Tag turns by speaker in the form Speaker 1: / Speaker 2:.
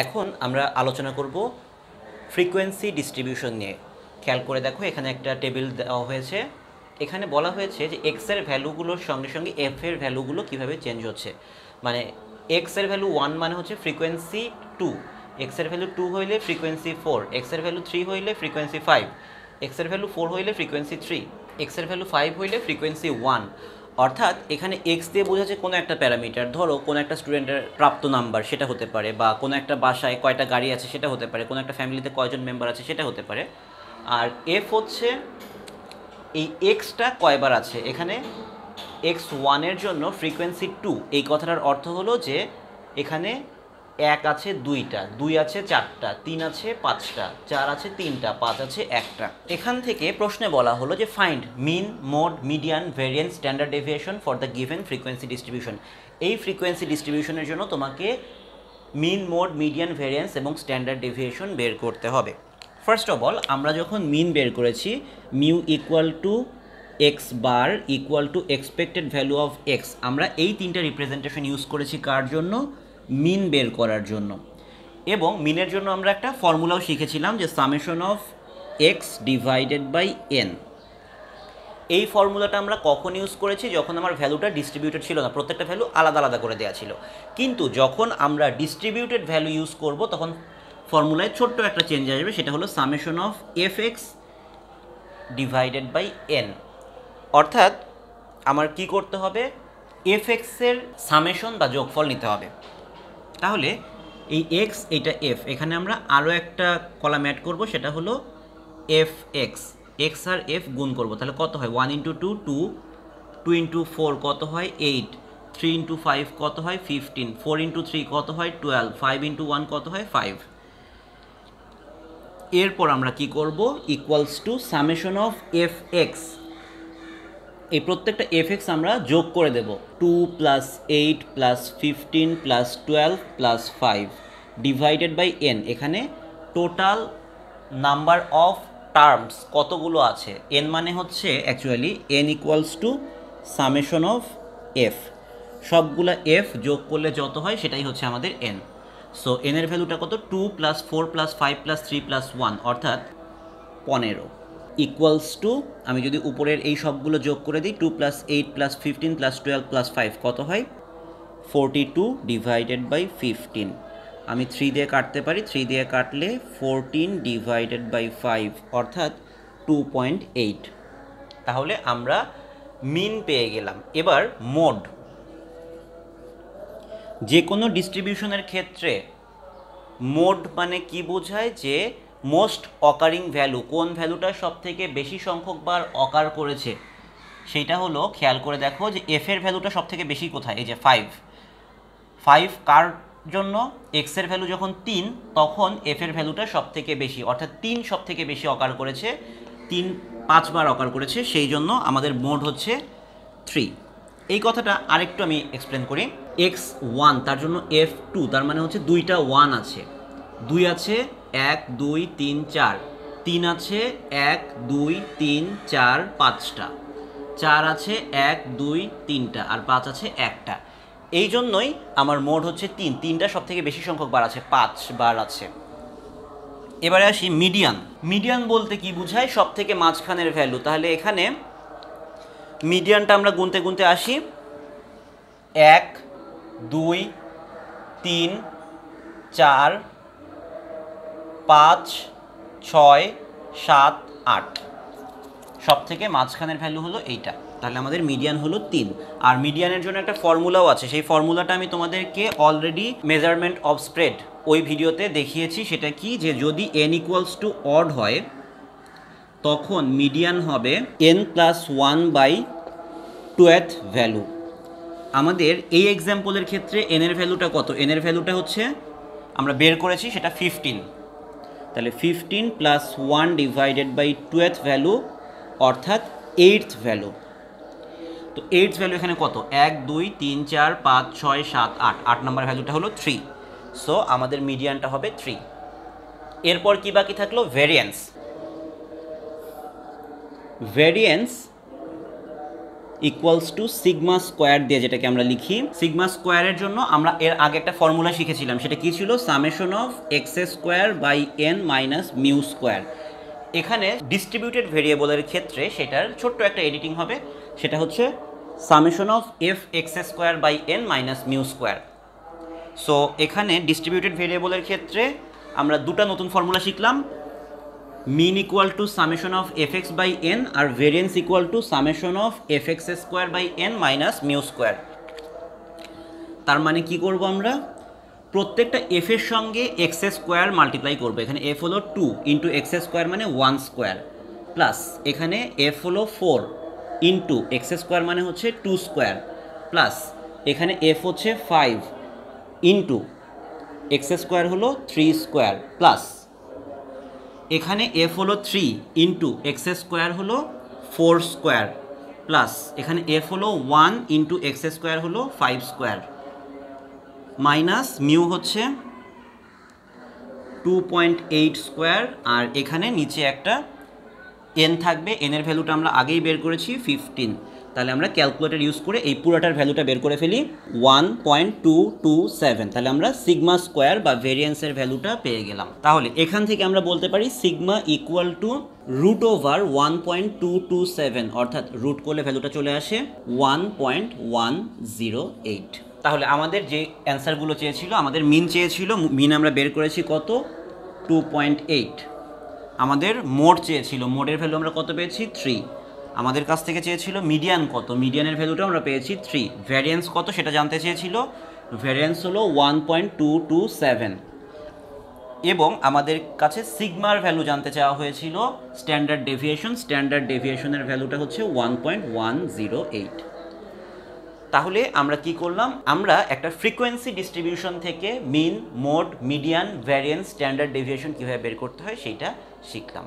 Speaker 1: এখন আমরা আলোচনা করব ফ্রিকোয়েন্সি ডিস্ট্রিবিউশন নিয়ে। খেয়াল করে দেখো, এখানে একটা টেবিল দেওয়া হয়েছে। এখানে বলা হয়েছে যে এক্সের ভ্যালুগুলোর সঙ্গে সঙ্গে এফ এর ভ্যালুগুলো কীভাবে চেঞ্জ হচ্ছে। মানে এক্সের ভ্যালু ওয়ান মানে হচ্ছে ফ্রিকোয়েন্সি টু এক্সের ভ্যালু টু হইলে ফ্রিকোয়েন্সি ফোর এক্সের ভ্যালু থ্রি হইলে ফ্রিকোয়েন্সি ফাইভ এক্সের ভ্যালু ফোর হইলে ফ্রিকোয়েন্সি থ্রি এক্সের ভ্যালু ফাইভ হইলে ফ্রিকোয়েন্সি ওয়ান অর্থাৎ এখানে এক্স দিয়ে বোঝাচ্ছে কোনো একটা প্যারামিটার। ধরো, কোনো একটা স্টুডেন্টের প্রাপ্ত নাম্বার সেটা হতে পারে, বা কোনো একটা বাসায় কয়টা গাড়ি আছে সেটা হতে পারে, কোনো একটা ফ্যামিলিতে কয়জন মেম্বার আছে সেটা হতে পারে। আর এফ হচ্ছে, এই এক্সটা কয়বার আছে? এখানে এক্স ওয়ানের জন্য ফ্রিকোয়েন্সি টু এই কথাটার অর্থ হলো যে, এখানে এক আছে দুইটা, দুই আছে চারটা, তিন আছে পাঁচটা, চার আছে তিনটা, পাঁচ আছে একটা। এখান থেকে প্রশ্নে বলা হলো যে find mean mode median variance standard deviation for the given frequency distribution এই ফ্রিকোয়েন্সি ডিস্ট্রিবিউশনের জন্য তোমাকে মিন মোড মিডিয়ান ভেরিয়েন্স এবং স্ট্যান্ডার্ড ডেভিয়েশন বের করতে হবে। ফার্স্ট অফ অল আমরা যখন মিন বের করেছি mu equal to X bar equal to expected value of X আমরা এই তিনটা রিপ্রেজেন্টেশন ইউজ করেছি কার জন্য? মিন বের করার জন্য। এবং মিনের জন্য আমরা একটা ফর্মুলাও শিখেছিলাম যে summation of X divided by N এই ফর্মুলাটা আমরা কখন ইউজ করেছি? যখন আমার ভ্যালুটা ডিস্ট্রিবিউটেড ছিল না, প্রত্যেকটা ভ্যালু আলাদা আলাদা করে দেওয়া ছিল। কিন্তু যখন আমরা ডিস্ট্রিবিউটেড ভ্যালু ইউজ করব, তখন ফর্মুলায় ছোট্ট একটা চেঞ্জ আসবে, সেটা হলো summation of F X divided by N অর্থাৎ আমার কি করতে হবে? এফ এক্সের সামেশন বা যোগফল নিতে হবে। তাহলে এই এক্স এটা এফ এখানে আমরা আরও একটা কলাম অ্যাড করব, সেটা হলো এফ এক্স এক্স আর এফ গুণ করব, তাহলে কত হয়? One into two two two into four কত হয়? এইট থ্রি ইন্টু ফাইভ কত হয়? ফিফটিন ফোর ইন্টু থ্রি কত হয়? টুয়েলভ ফাইভ ইন্টু ওয়ান কত হয়? ফাইভ এরপর আমরা কি করব? Equals to summation of F X এই প্রত্যেকটা এফ এক্স আমরা যোগ করে দেব। Two plus eight plus fifteen plus twelve plus five divided by N এখানে টোটাল নাম্বার অফ টার্মস কতগুলো আছে? এন মানে হচ্ছে actually N equals to summation of F সবগুলো এফ যোগ করলে যত হয় সেটাই হচ্ছে আমাদের এন সো এন এর ভ্যালুটা কত? Two plus four plus five plus three plus one অর্থাৎ পনেরো। ইকুয়ালস টু আমি যদি উপরের এই সবগুলো যোগ করে দিই two plus eight plus fifteen plus twelve plus five কত হয়? Forty two divided by fifteen আমি থ্রি দিয়ে কাটতে পারি থ্রি দিয়ে কাটলে ফোরটিন ডিভাইডেড বাই ফাইভ অর্থাৎ টু পয়েন্ট এইট তাহলে আমরা মিন পেয়ে গেলাম। এবার মোড যে কোনো ডিস্ট্রিবিউশনের ক্ষেত্রে মোড মানে কি বোঝায়? যে মোস্ট অকারিং ভ্যালু কোন ভ্যালুটা সব থেকে বেশি সংখ্যকবার অকার করেছে? সেইটা হলো, খেয়াল করে দেখো যে এফ এর ভ্যালুটা সব থেকে বেশি কোথায়? এই যে ফাইভ ফাইভ কার জন্য? এক্সের ভ্যালু যখন তিন, তখন এফ এর ভ্যালুটা সব থেকে বেশি। অর্থাৎ তিন সব থেকে বেশি অকার করেছে। তিন পাঁচবার অকার করেছে। সেই জন্য আমাদের মোড হচ্ছে থ্রি এই কথাটা আরেকটু আমি এক্সপ্লেন করি। এক্স ওয়ান তার জন্য এফ টু তার মানে হচ্ছে দুইটা ওয়ান আছে। দুই আছে এক, দুই, তিন, চার। তিন আছে এক, দুই, তিন, চার, পাঁচটা। চার আছে এক, দুই, তিনটা আর পাঁচ আছে একটা। এই জন্যই আমার মোড হচ্ছে তিন। তিনটা সব থেকে বেশি সংখ্যক বার আছে, পাঁচ বার আছে। এবারে আসি মিডিয়ান। মিডিয়ান বলতে কি বোঝায়? সব থেকে মাঝখানের ভ্যালু। তাহলে এখানে মিডিয়ানটা আমরা গুনতে গুনতে আসি। এক, দুই, তিন, চার পাঁচ, ছয়, সাত, আট। সব থেকে মাঝখানের ভ্যালু হলো এইটা। তাহলে আমাদের মিডিয়ান হলো তিন। আর মিডিয়ানের জন্য একটা ফর্মুলাও আছে। সেই ফর্মুলাটা আমি তোমাদেরকে অলরেডি মেজারমেন্ট অফ স্প্রেড ওই ভিডিওতে দেখিয়েছি। সেটা কি? যে যদি এন ইকুয়ালস টু অড হয়, তখন মিডিয়ান হবে N plus one by twoth value আমাদের এই এক্সাম্পলের ক্ষেত্রে এনের ভ্যালুটা কত? এনের ভ্যালুটা হচ্ছে, আমরা বের করেছি, সেটা ফিফটিন তাহলে fifteen plus one divided by twelfth value অর্থাৎ এইটথ ভ্যালু তো এইটথ ভ্যালু এখানে কত? এক, দুই, তিন, চার, পাঁচ, ছয়, সাত, আট। আট নম্বর ভ্যালুটা হলো থ্রি সো আমাদের মিডিয়ানটা হবে থ্রি এরপর কি বাকি থাকল? Variance variance equals to sigma square দিয়ে যেটাকে আমরা লিখি। সিগমা স্কোয়ারের জন্য আমরা এর আগে একটা ফর্মুলা শিখেছিলাম। সেটা কি ছিল? Summation of x square by n minus mu square এখানে ডিস্ট্রিবিউটেড ভেরিয়েবলের ক্ষেত্রে সেটার ছোট্ট একটা এডিটিং হবে। সেটা হচ্ছে summation of F X square by N minus mu square so এখানে ডিস্ট্রিবিউটেড ভেরিয়েবলের ক্ষেত্রে আমরা দুটা নতুন ফর্মুলা শিখলাম। Mean equal to summation of F X by N R variance equal to summation of F X square by N minus mu square তার মানে কি করব আমরা? প্রত্যেকটা এফ এর সঙ্গে এক্স স্কোয়ার মাল্টিপ্লাই করব। এখানে এফ হলো টু ইন্টু এক্স স্কোয়ার মানে ওয়ান স্কোয়ার প্লাস এখানে এফ হলো ফোর ইন্টু এক্স স্কোয়ার মানে হচ্ছে টু স্কোয়ার প্লাস এখানে এফ হচ্ছে ফাইভ ইন্টু এক্স স্কোয়ার হলো থ্রি স্কোয়ার প্লাস এখানে এফ হলো থ্রি ইন্টু এক্স স্কোয়ার হলো ফোর স্কোয়ার প্লাস এখানে এফ হলো ওয়ান ইন্টু এক্স স্কোয়ার হলো ফাইভ স্কোয়ার মাইনাস মিউ হচ্ছে টু পয়েন্ট এইট স্কোয়ার আর এখানে নিচে একটা এন থাকবে এনের ভ্যালুটা আমরা আগেই বের করেছি ফিফটিন তাহলে আমরা ক্যালকুলেটর ইউজ করে এই পুরোটার ভ্যালুটা বের করে ফেলি one point two two seven তাহলে আমরা সিগমা স্কোয়ার বা ভেরিয়েন্সের ভ্যালুটা পেয়ে গেলাম। তাহলে এখান থেকে আমরা বলতে পারি sigma equal to root over one point two two seven অর্থাৎ রুট করলে ভ্যালুটা চলে আসে one point one zero eight তাহলে আমাদের যে অ্যান্সারগুলো চেয়েছিল, আমাদের মিন চেয়েছিল মিন আমরা বের করেছি কত? টু পয়েন্ট এইট আমাদের মোড চেয়েছিল মোডের ভ্যালু আমরা কত পেয়েছি? থ্রি আমাদের কাছ থেকে চেয়েছিল মিডিয়ান কত? মিডিয়ানের ভ্যালুটা আমরা পেয়েছি থ্রি ভ্যারিয়েন্স কত সেটা জানতে চেয়েছিল? ভ্যারিয়েন্স হলো one point two two seven এবং আমাদের কাছে সিগমার ভ্যালু জানতে চাওয়া হয়েছিল স্ট্যান্ডার্ড ডেভিয়েশন স্ট্যান্ডার্ড ডেভিয়েশনের ভ্যালুটা হচ্ছে one point one zero eight তাহলে আমরা কি করলাম? আমরা একটা ফ্রিকোয়েন্সি ডিস্ট্রিবিউশন থেকে mean mode median variance standard deviation কীভাবে বের করতে হয় সেইটা শিখলাম।